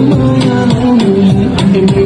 Hallelujah, hallelujah.